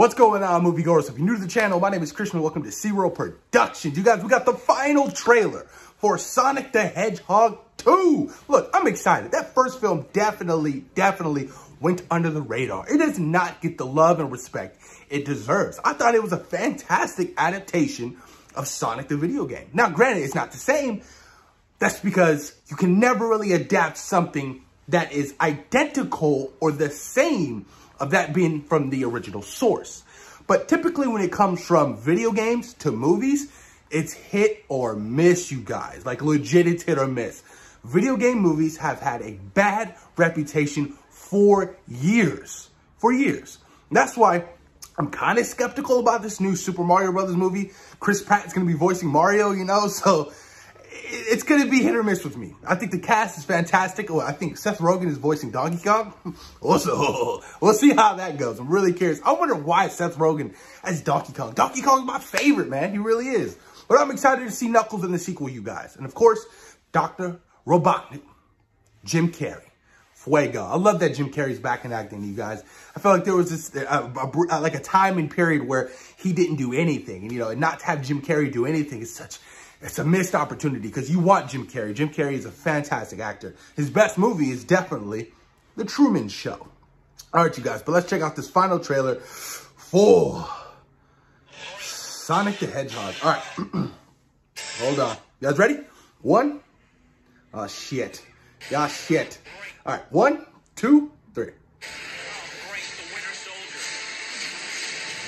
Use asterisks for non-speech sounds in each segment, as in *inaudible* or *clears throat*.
What's going on, moviegoers? If you're new to the channel, my name is Christian. Welcome to C-Reel Productions. You guys, we got the final trailer for Sonic the Hedgehog 2. Look, I'm excited. That first film definitely, definitely went under the radar. It does not get the love and respect it deserves. I thought it was a fantastic adaptation of Sonic the video game. Now, granted, it's not the same. That's because you can never really adapt something that is identical or the same of that being from the original source. But typically when it comes from video games to movies, it's hit or miss, you guys. Like legit, it's hit or miss. Video game movies have had a bad reputation for years. For years. That's why I'm kind of skeptical about this new Super Mario Brothers movie. Chris Pratt is going to be voicing Mario, you know, *laughs* so it's going to be hit or miss with me. I think the cast is fantastic. Oh, I think Seth Rogen is voicing Donkey Kong. *laughs* also, we'll see how that goes. I'm really curious. I wonder why Seth Rogen as Donkey Kong. Donkey Kong is my favorite, man. He really is. But I'm excited to see Knuckles in the sequel, you guys. And of course, Dr. Robotnik, Jim Carrey. Fuego. I love that Jim Carrey's back in acting, you guys. I felt like there was this, a, like a time and period where he didn't do anything. And, you know, and not to have Jim Carrey do anything is such it's a missed opportunity because you want Jim Carrey. Jim Carrey is a fantastic actor. His best movie is definitely The Truman Show. All right, you guys, but let's check out this final trailer for Sonic the Hedgehog. All right, *clears throat* hold on. You guys ready? One. Oh, shit. Yeah, shit. All right, one, two, three.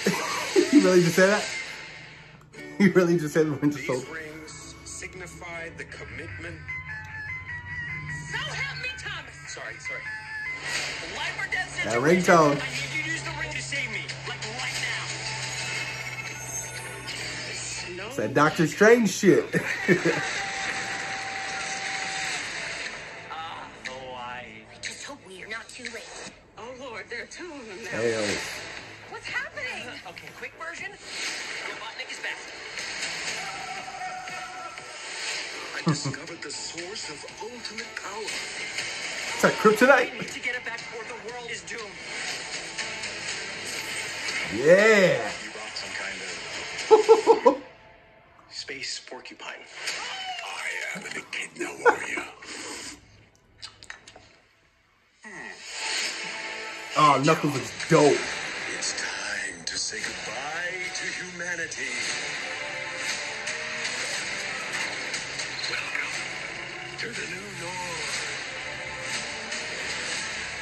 *laughs* you really just said that? *laughs* You really just said the Winter Soldier? Signified the commitment. So help me, Thomas. Sorry, sorry. Life or death situation. That ringtone. I need you to use the ring to save me, like right now. It's that Doctor Strange shit. Ah, Hawaii. they're too late. Oh there are two of them now. Hell. What's happening? *laughs* Okay, quick version. Robotnik is back. I *laughs* discovered the source of ultimate power. It's like kryptonite. We need to get it back before the world is doomed. Yeah. You brought some kind of *laughs* space porcupine. I am an echidna warrior. Oh, *laughs* Knuckles looks dope. It's time to say goodbye to humanity. To the new norm.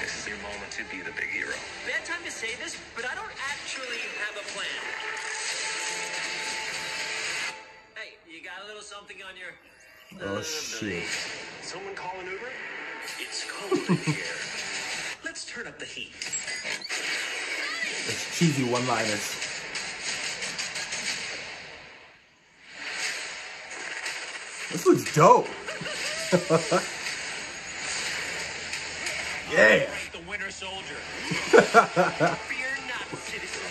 This is your moment to be the big hero. Bad time to say this, but I don't actually have a plan. Hey, you got a little something on your. Oh, uh, shit. Someone call an Uber? It's cold in here. Let's turn up the heat. It's cheesy one-liners. This looks dope. *laughs* yeah. Like the Winter Soldier. *laughs* Fear not, citizens.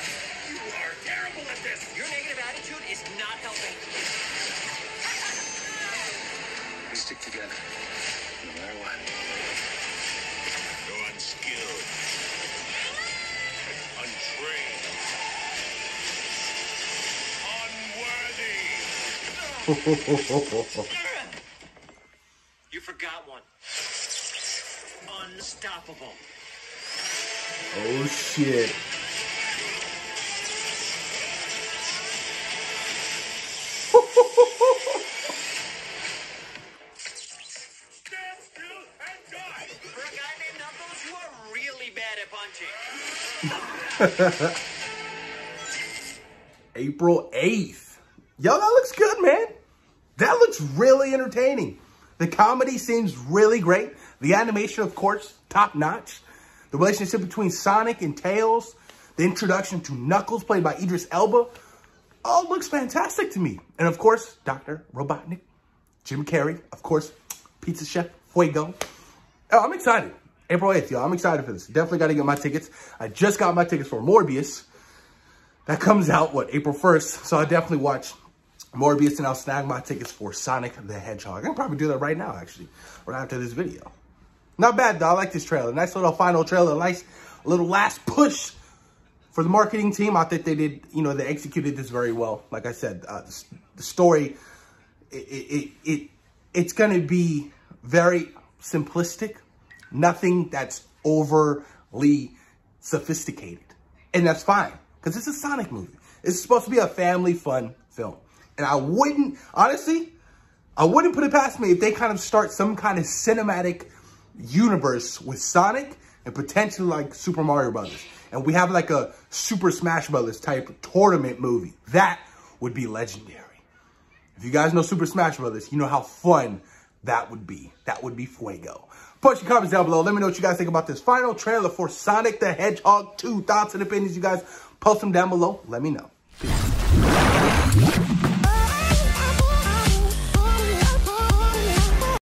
You are terrible at this. Your negative attitude is not helping. We stick together, no matter what. You're unskilled, untrained, unworthy. *laughs* You forgot one. Unstoppable. oh, shit. *laughs* April 8th. Yo, that looks good, man. That looks really entertaining. The comedy seems really great. The animation, of course, top notch. The relationship between Sonic and Tails. The introduction to Knuckles, played by Idris Elba. All looks fantastic to me. And of course, Dr. Robotnik, Jim Carrey, of course, Pizza Chef Fuego. Oh, I'm excited. April 8th, y'all. I'm excited for this. Definitely got to get my tickets. I just got my tickets for Morbius. That comes out, what, April 1st. So I definitely watch Morbius and I'll snag my tickets for Sonic the Hedgehog. I can probably do that right now, actually, right after this video. Not bad, though. I like this trailer. Nice little final trailer. Nice little last push for the marketing team, I think they did, you know, they executed this very well. Like I said, uh, the, the, story, it, it, it it's going to be very simplistic, nothing that's overly sophisticated. And that's fine, because it's a Sonic movie. It's supposed to be a family fun film. And I wouldn't, honestly, I wouldn't put it past me if they kind of start some kind of cinematic universe with Sonic and potentially like Super Mario Brothers. And we have like a Super Smash Brothers type tournament movie. That would be legendary. If you guys know Super Smash Brothers, you know how fun that would be. That would be fuego. Post your comments down below. Let me know what you guys think about this final trailer for Sonic the Hedgehog 2. Thoughts and opinions, you guys. Post them down below. Let me know.